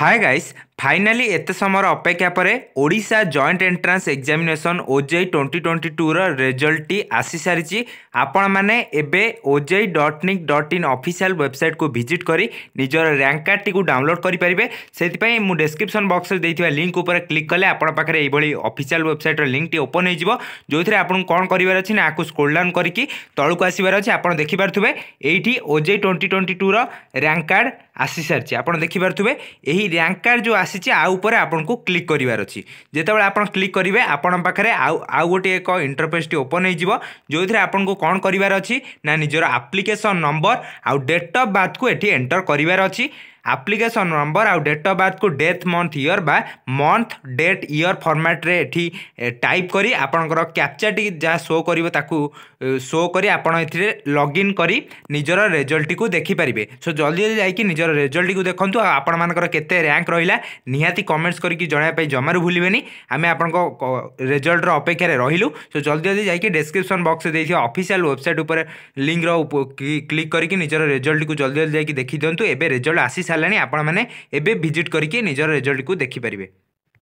hi guys finally এতে সময়ের অপেক্ষা পরে Odisha joint entrance examination OJEE twenty twenty টুর রেজল্টটি আসি সারিছি আপন মানে এবে OJEE dot nic dot in official website কু ভিজিট করে নিজের র্যাঙ্ক কার্ডটি ডাউনলোড করে পারে সেইপাই মু ডেসক্রিপশন বক্সরে দেওয়া লিঙ্ক উপরে ক্লিক কলে আপনার পাখে এইভাবে অফিসিয়াল ওয়েবসাইটর লিঙ্কটি ওপন হয়ে যাব যে আপনার কম করবার অনেক না আকু স্কোল ডাউন করি তলক আসবার অনেক আপনার দেখিপারে এইটি ওজেই টোয়েন্টি টোয়েন্টি টুর র্যাঙ্ক কার্ড ଆସିସାରିଛି ଆପଣ ଦେଖିପାରୁଥିବେ ଏହି ର୍ୟାଙ୍କ କାର୍ଡ଼ ଯେଉଁ ଆସିଛି ଆଉ ଉପରେ ଆପଣଙ୍କୁ କ୍ଲିକ୍ କରିବାର ଅଛି ଯେତେବେଳେ ଆପଣ କ୍ଲିକ୍ କରିବେ ଆପଣଙ୍କ ପାଖରେ ଆଉ ଆଉ ଗୋଟିଏ ଏକ ଇଣ୍ଟରଫେସ୍ଟି ଓପନ୍ ହୋଇଯିବ ଯେଉଁଥିରେ ଆପଣଙ୍କୁ କ'ଣ କରିବାର ଅଛି ନା ନିଜର ଆପ୍ଲିକେସନ୍ ନମ୍ବର ଆଉ ଡେଟ୍ ଅଫ୍ ବାର୍ଥକୁ ଏଠି ଏଣ୍ଟର କରିବାର ଅଛି ଆପ୍ଲିକେସନ୍ ନମ୍ବର ଆଉ ଡେଟ୍ ଅଫ୍ ବାର୍ଥକୁ ଡେଥ୍ ମନ୍ଥ ଇୟର୍ ବା ମନ୍ଥ ଡେଟ୍ ଇୟର୍ ଫର୍ମାଟ୍ରେ ଏଠି ଟାଇପ୍ କରି ଆପଣଙ୍କର କ୍ୟାପ୍ଚାଟି ଯାହା ଶୋ କରିବ ତାକୁ ଶୋ କରି ଆପଣ ଏଥିରେ ଲଗ୍ଇନ୍ କରି ନିଜର ରେଜଲ୍ଟଟିକୁ ଦେଖିପାରିବେ ସୋ ଜଲ୍ଦି ଜଲ୍ଦି ଯାଇକି ନିଜର ରେଜଲ୍ଟଟିକୁ ଦେଖନ୍ତୁ ଆଉ ଆପଣମାନଙ୍କର କେତେ ର୍ୟାଙ୍କ ରହିଲା ନିହାତି କମେଣ୍ଟସ୍ କରିକି ଜଣାଇବା ପାଇଁ ଜମାରୁ ଭୁଲିବେନି ଆମେ ଆପଣଙ୍କ ରେଜଲ୍ଟର ଅପେକ୍ଷାରେ ରହିଲୁ ସୋ ଜଲ୍ଦି ଜଲ୍ଦି ଯାଇକି ଡେସ୍କ୍ରିପସନ୍ ବକ୍ସରେ ଦେଇଥିବା ଅଫିସିଆଲ୍ ୱେବସାଇଟ୍ ଉପରେ ଲିଙ୍କର କ୍ଲିକ୍ କରିକି ନିଜର ରେଜଲ୍ଟଟିକୁ ଜଲ୍ଦି ଜଲ୍ଦି ଯାଇକି ଦେଖିଦିଅନ୍ତୁ ଏବେ ରେଜଲ୍ଟ ଆସି ସାରିଲାଣି ଆପଣମାନେ ଏବେ ଭିଜିଟ୍ କରିକି ନିଜର ରେଜଲ୍ଟକୁ ଦେଖିପାରିବେ